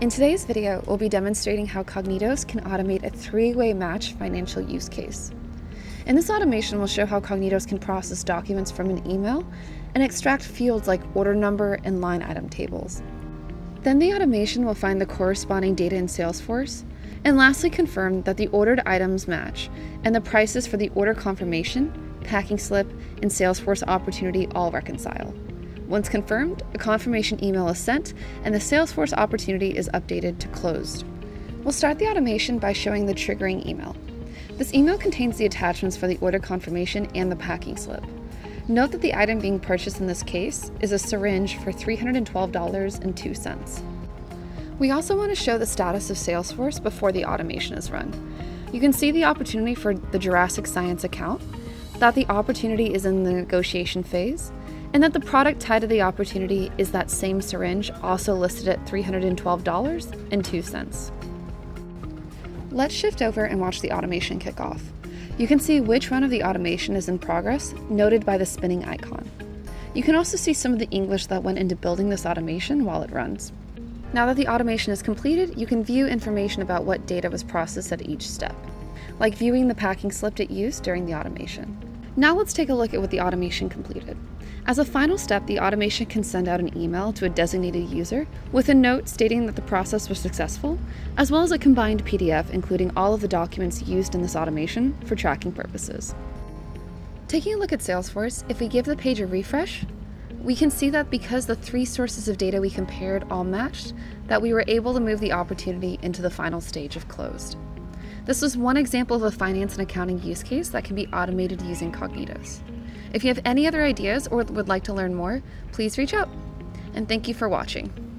In today's video, we'll be demonstrating how Kognitos can automate a three-way match financial use case. In this automation, we'll show how Kognitos can process documents from an email and extract fields like order number and line item tables. Then the automation will find the corresponding data in Salesforce, and lastly confirm that the ordered items match and the prices for the order confirmation, packing slip, and Salesforce opportunity all reconcile. Once confirmed, a confirmation email is sent and the Salesforce opportunity is updated to closed. We'll start the automation by showing the triggering email. This email contains the attachments for the order confirmation and the packing slip. Note that the item being purchased in this case is a syringe for $312.02. We also want to show the status of Salesforce before the automation is run. You can see the opportunity for the Jurassic Science account, that the opportunity is in the negotiation phase, and that the product tied to the opportunity is that same syringe also listed at $312.02. Let's shift over and watch the automation kick off. You can see which run of the automation is in progress, noted by the spinning icon. You can also see some of the English that went into building this automation while it runs. Now that the automation is completed, you can view information about what data was processed at each step, like viewing the packing slip it used during the automation. Now let's take a look at what the automation completed. As a final step, the automation can send out an email to a designated user with a note stating that the process was successful, as well as a combined PDF including all of the documents used in this automation for tracking purposes. Taking a look at Salesforce, if we give the page a refresh, we can see that because the three sources of data we compared all matched, that we were able to move the opportunity into the final stage of closed. This was one example of a finance and accounting use case that can be automated using Kognitos. If you have any other ideas or would like to learn more, please reach out. And thank you for watching.